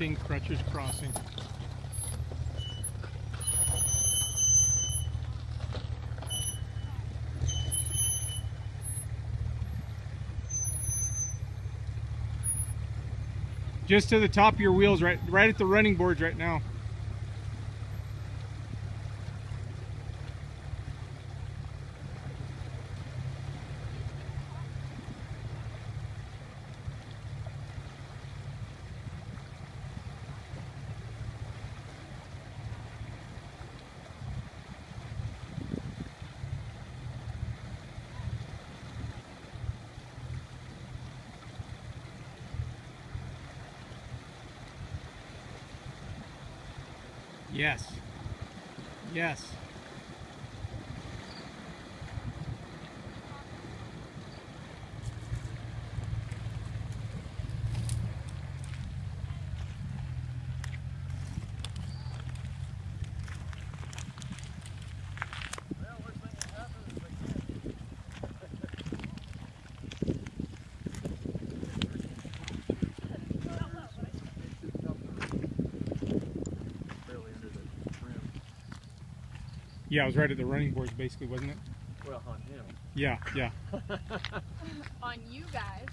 Crossing, Crutchers Crossing. Just to the top of your wheels, right, right at the running boards right now. Yes. Yes. Yeah, I was right at the running boards basically, wasn't it? Well, on him. Yeah, yeah. on you guys.